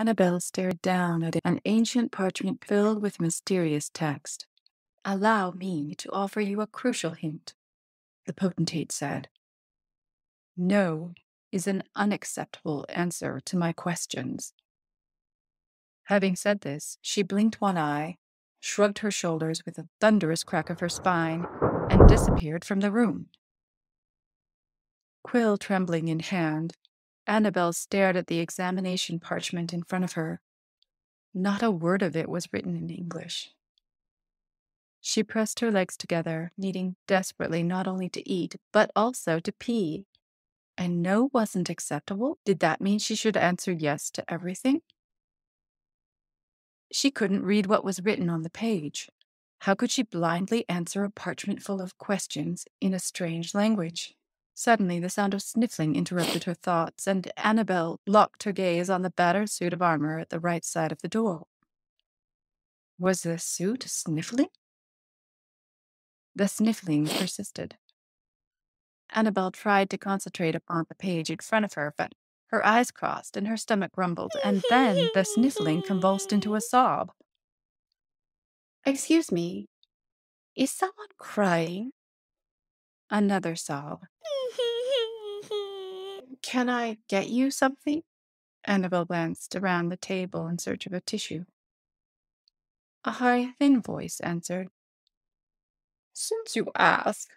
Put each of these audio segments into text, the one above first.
Annabelle stared down at an ancient parchment filled with mysterious text. Allow me to offer you a crucial hint, the potentate said. No is an unacceptable answer to my questions. Having said this, she blinked one eye, shrugged her shoulders with a thunderous crack of her spine, and disappeared from the room. Quill trembling in hand, Annabelle stared at the examination parchment in front of her. Not a word of it was written in English. She pressed her legs together, needing desperately not only to eat, but also to pee. And no wasn't acceptable? Did that mean she should answer yes to everything? She couldn't read what was written on the page. How could she blindly answer a parchment full of questions in a strange language? Suddenly, the sound of sniffling interrupted her thoughts, and Annabelle locked her gaze on the battered suit of armor at the right side of the door. Was the suit sniffling? The sniffling persisted. Annabelle tried to concentrate upon the page in front of her, but her eyes crossed and her stomach rumbled, and then the sniffling convulsed into a sob. Excuse me, is someone crying? Another sob. Can I get you something? Annabelle glanced around the table in search of a tissue. A high, thin voice answered. Since you ask,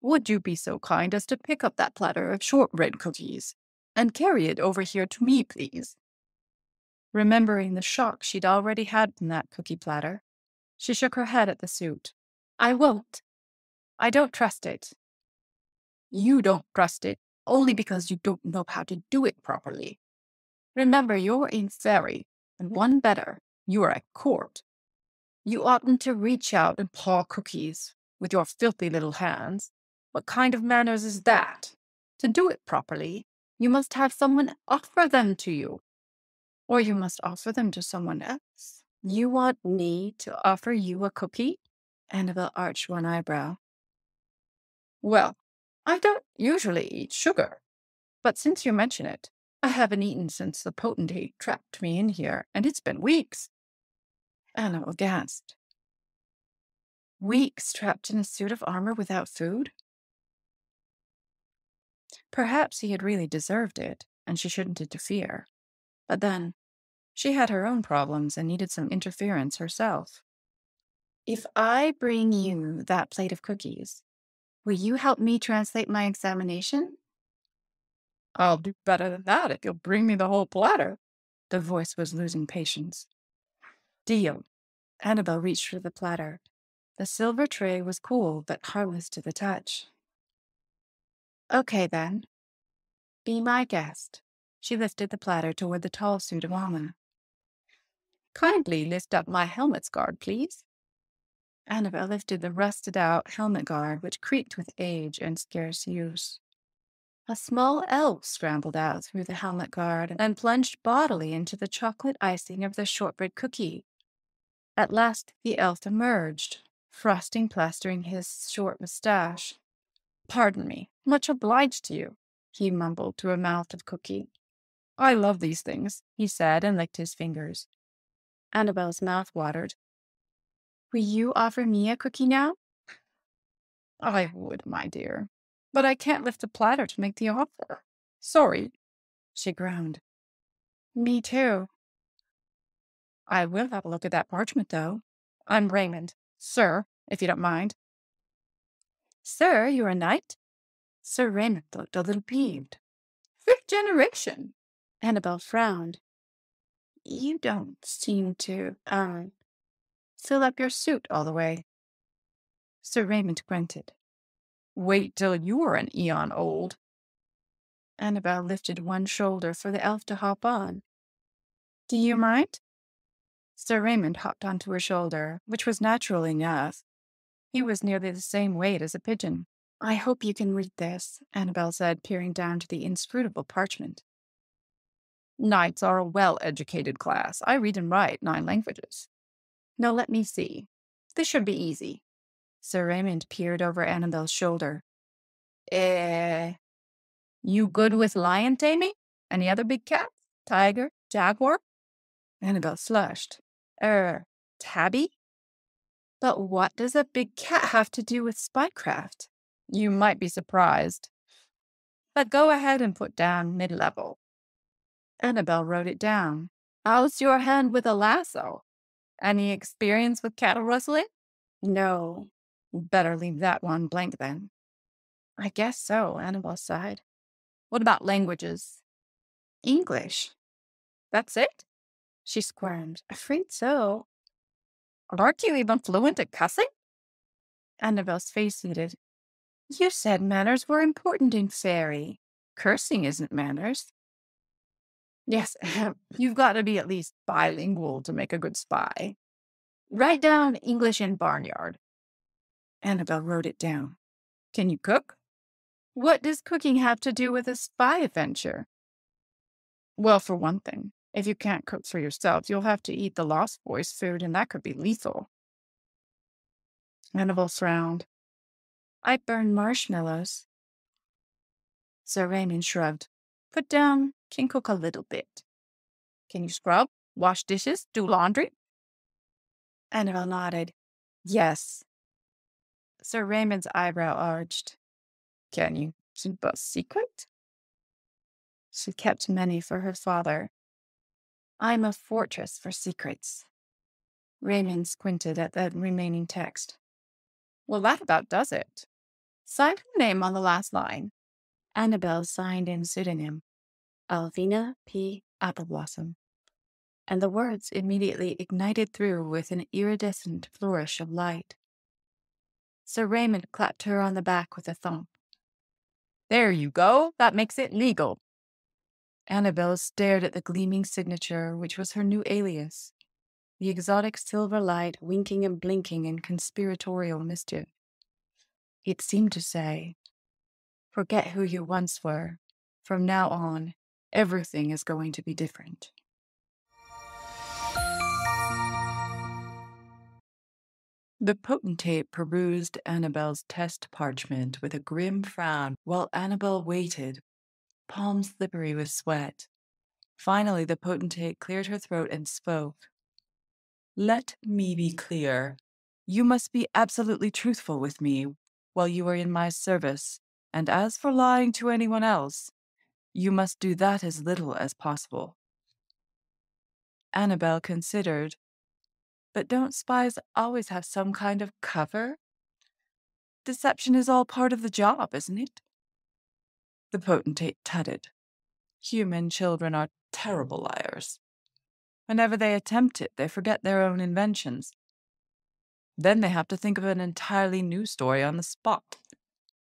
would you be so kind as to pick up that platter of shortbread cookies and carry it over here to me, please? Remembering the shock she'd already had from that cookie platter, she shook her head at the suit. I won't. I don't trust it. You don't trust it only because you don't know how to do it properly. Remember, you're in fairy, and one better, you are at court. You oughtn't to reach out and paw cookies with your filthy little hands. What kind of manners is that? To do it properly, you must have someone offer them to you. Or you must offer them to someone else. You want me to offer you a cookie? Annabelle arched one eyebrow. Well, I don't usually eat sugar, but since you mention it, I haven't eaten since the potentate trapped me in here, and it's been weeks. Annabelle gasped. Weeks trapped in a suit of armor without food? Perhaps he had really deserved it, and she shouldn't interfere. But then, she had her own problems and needed some interference herself. If I bring you that plate of cookies, will you help me translate my examination? I'll do better than that if you'll bring me the whole platter. The voice was losing patience. Deal. Annabelle reached for the platter. The silver tray was cool but harmless to the touch. Okay, then. Be my guest. She lifted the platter toward the tall suit of armor. Kindly lift up my helmet's guard, please. Annabelle lifted the rusted out helmet guard, which creaked with age and scarce use. A small elf scrambled out through the helmet guard and plunged bodily into the chocolate icing of the shortbread cookie. At last the elf emerged, frosting plastering his short mustache. Pardon me, much obliged to you, he mumbled to a mouth of cookie. I love these things, he said and licked his fingers. Annabelle's mouth watered. Will you offer me a cookie now? I would, my dear, but I can't lift a platter to make the offer. Sorry, she groaned. Me too. I will have a look at that parchment, though. I'm Raymond, sir, if you don't mind. Sir, you're a knight? Sir Raymond looked a little peeved. Fifth generation. Annabelle frowned. You don't seem to, um, fill up your suit all the way. Sir Raymond grunted. Wait till you're an eon old. Annabelle lifted one shoulder for the elf to hop on. Do you mm-hmm. mind? Sir Raymond hopped onto her shoulder, which was natural enough. He was nearly the same weight as a pigeon. I hope you can read this, Annabelle said, peering down to the inscrutable parchment. Knights are a well educated class. I read and write nine languages. Now let me see. This should be easy. Sir Raymond peered over Annabelle's shoulder. Eh, you good with lion taming? Any other big cats? Tiger? Jaguar? Annabelle flushed. Er, Tabby? But what does a big cat have to do with spycraft? You might be surprised. But go ahead and put down mid level. Annabelle wrote it down. How's your hand with a lasso? Any experience with cattle rustling? No. Better leave that one blank then. I guess so, Annabelle sighed. What about languages? English. That's it? She squirmed. Afraid so. Aren't you even fluent at cussing? Annabelle's face heated. You said manners were important in fairy. Cursing isn't manners. Yes, you've got to be at least bilingual to make a good spy. Write down English in barnyard. Annabelle wrote it down. Can you cook? What does cooking have to do with a spy adventure? Well, for one thing, if you can't cook for yourself, you'll have to eat the Lost Boys' food, and that could be lethal. Annabelle frowned. I burn marshmallows. Sir Raymond shrugged. Put down, can cook a little bit. Can you scrub, wash dishes, do laundry? Annabelle nodded. Yes. Sir Raymond's eyebrow arched. Can you keep a secret? She kept many for her father. I'm a fortress for secrets. Raymond squinted at the remaining text. Well, that about does it. Sign her name on the last line. Annabelle signed in pseudonym, Alvina P. Appleblossom. And the words immediately ignited through with an iridescent flourish of light. Sir Raymond clapped her on the back with a thump. There you go. That makes it legal. Annabelle stared at the gleaming signature, which was her new alias, the exotic silver light winking and blinking in conspiratorial mischief. It seemed to say, Forget who you once were. From now on, everything is going to be different. The potentate perused Annabelle's test parchment with a grim frown while Annabelle waited, palms slippery with sweat. Finally, the potentate cleared her throat and spoke. Let me be clear. You must be absolutely truthful with me while you are in my service, and as for lying to anyone else, you must do that as little as possible. Annabelle considered but don't spies always have some kind of cover? Deception is all part of the job, isn't it? The potentate tutted. Human children are terrible liars. Whenever they attempt it, they forget their own inventions. Then they have to think of an entirely new story on the spot.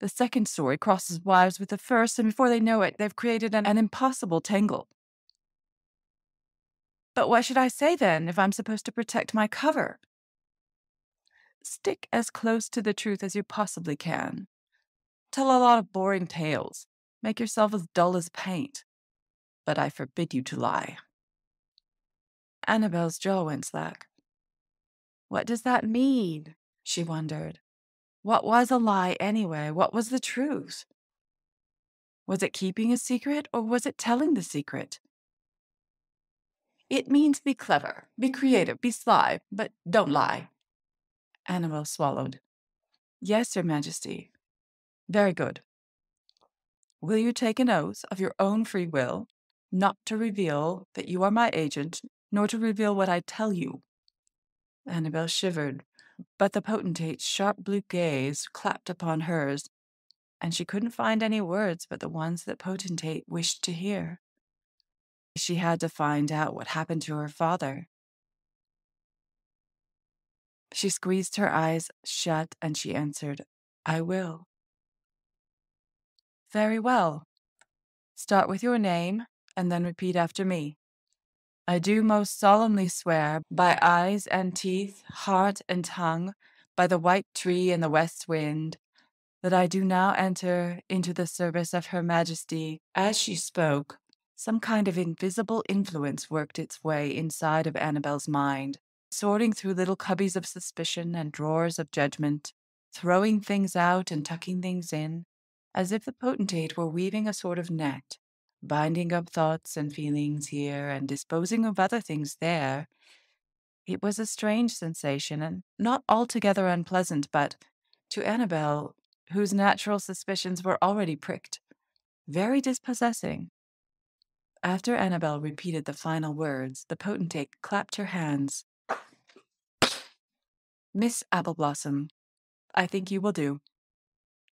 The second story crosses wires with the first, and before they know it, they've created an, an impossible tangle. But what should I say then if I'm supposed to protect my cover? Stick as close to the truth as you possibly can. Tell a lot of boring tales. Make yourself as dull as paint. But I forbid you to lie. Annabelle's jaw went slack. What does that mean? she wondered. What was a lie anyway? What was the truth? Was it keeping a secret or was it telling the secret? It means be clever, be creative, be sly, but don't lie. Annabelle swallowed. Yes, Your Majesty. Very good. Will you take an oath of your own free will not to reveal that you are my agent, nor to reveal what I tell you? Annabelle shivered, but the potentate's sharp blue gaze clapped upon hers, and she couldn't find any words but the ones that potentate wished to hear. She had to find out what happened to her father. She squeezed her eyes shut and she answered, I will. Very well. Start with your name and then repeat after me. I do most solemnly swear by eyes and teeth, heart and tongue, by the white tree and the west wind, that I do now enter into the service of Her Majesty. As she spoke, some kind of invisible influence worked its way inside of Annabelle's mind, sorting through little cubbies of suspicion and drawers of judgment, throwing things out and tucking things in, as if the potentate were weaving a sort of net, binding up thoughts and feelings here and disposing of other things there. It was a strange sensation and not altogether unpleasant, but to Annabelle, whose natural suspicions were already pricked, very dispossessing. After Annabelle repeated the final words, the potentate clapped her hands. Miss Appleblossom, I think you will do.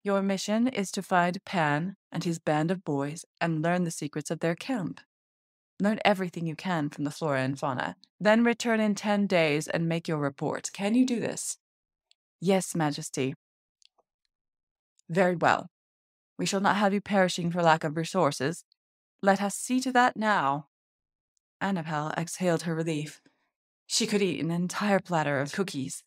Your mission is to find Pan and his band of boys and learn the secrets of their camp. Learn everything you can from the flora and fauna. Then return in 10 days and make your report. Can you do this? Yes, Majesty. Very well. We shall not have you perishing for lack of resources. Let us see to that now. Annabelle exhaled her relief. She could eat an entire platter of cookies.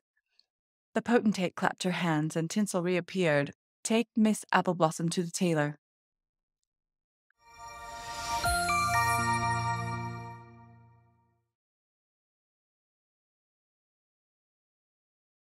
The potentate clapped her hands, and Tinsel reappeared. Take Miss Appleblossom to the tailor.